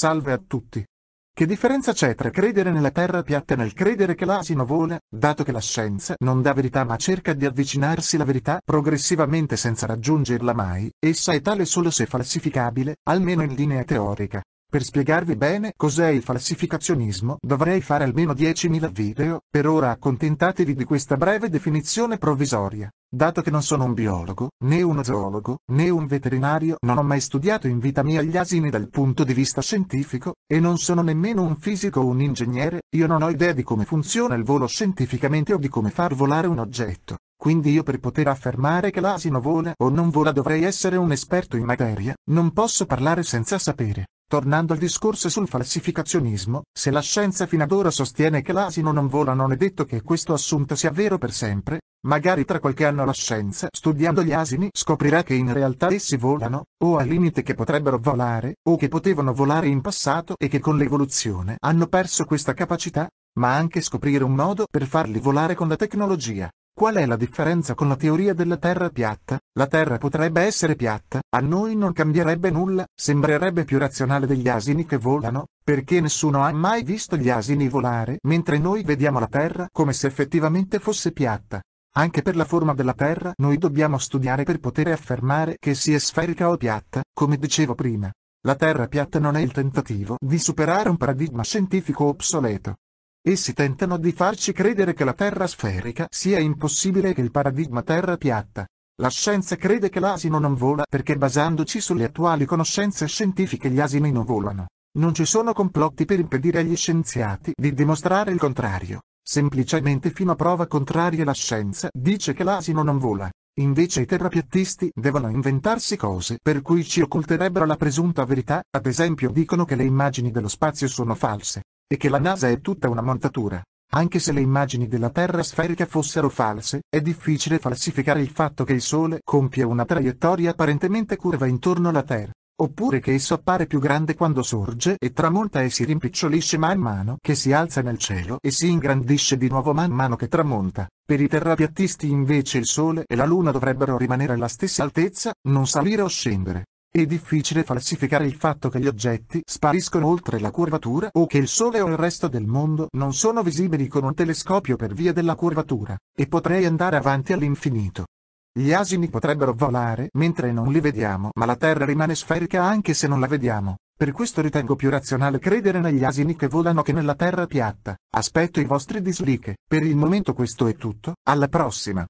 Salve a tutti. Che differenza c'è tra credere nella terra piatta e nel credere che l'asino vola, dato che la scienza non dà verità ma cerca di avvicinarsi alla verità progressivamente senza raggiungerla mai, essa è tale solo se falsificabile, almeno in linea teorica. Per spiegarvi bene cos'è il falsificazionismo dovrei fare almeno 10.000 video, per ora accontentatevi di questa breve definizione provvisoria. Dato che non sono un biologo, né uno zoologo, né un veterinario, non ho mai studiato in vita mia gli asini dal punto di vista scientifico, e non sono nemmeno un fisico o un ingegnere, io non ho idea di come funziona il volo scientificamente o di come far volare un oggetto. Quindi io per poter affermare che l'asino vola o non vola dovrei essere un esperto in materia, non posso parlare senza sapere. Tornando al discorso sul falsificazionismo, se la scienza fino ad ora sostiene che l'asino non vola non è detto che questo assunto sia vero per sempre, magari tra qualche anno la scienza, studiando gli asini, scoprirà che in realtà essi volano, o al limite che potrebbero volare, o che potevano volare in passato e che con l'evoluzione hanno perso questa capacità, ma anche scoprire un modo per farli volare con la tecnologia. Qual è la differenza con la teoria della Terra piatta? La Terra potrebbe essere piatta, a noi non cambierebbe nulla, sembrerebbe più razionale degli asini che volano, perché nessuno ha mai visto gli asini volare, mentre noi vediamo la Terra come se effettivamente fosse piatta. Anche per la forma della Terra noi dobbiamo studiare per poter affermare che sia sferica o piatta, come dicevo prima. La Terra piatta non è il tentativo di superare un paradigma scientifico obsoleto. Essi tentano di farci credere che la Terra sferica sia impossibile e che il paradigma Terra piatta. La scienza crede che l'asino non vola perché basandoci sulle attuali conoscenze scientifiche gli asini non volano. Non ci sono complotti per impedire agli scienziati di dimostrare il contrario. Semplicemente fino a prova contraria la scienza dice che l'asino non vola. Invece i terrapiattisti devono inventarsi cose per cui ci occulterebbero la presunta verità, ad esempio dicono che le immagini dello spazio sono false e che la NASA è tutta una montatura. Anche se le immagini della Terra sferica fossero false, è difficile falsificare il fatto che il Sole compie una traiettoria apparentemente curva intorno alla Terra, oppure che esso appare più grande quando sorge e tramonta e si rimpicciolisce man mano che si alza nel cielo e si ingrandisce di nuovo man mano che tramonta. Per i terrapiattisti invece il Sole e la Luna dovrebbero rimanere alla stessa altezza, non salire o scendere. È difficile falsificare il fatto che gli oggetti spariscono oltre la curvatura o che il Sole o il resto del mondo non sono visibili con un telescopio per via della curvatura, e potrei andare avanti all'infinito. Gli asini potrebbero volare mentre non li vediamo, ma la Terra rimane sferica anche se non la vediamo. Per questo ritengo più razionale credere negli asini che volano che nella Terra piatta. Aspetto i vostri dislike. Per il momento questo è tutto, alla prossima.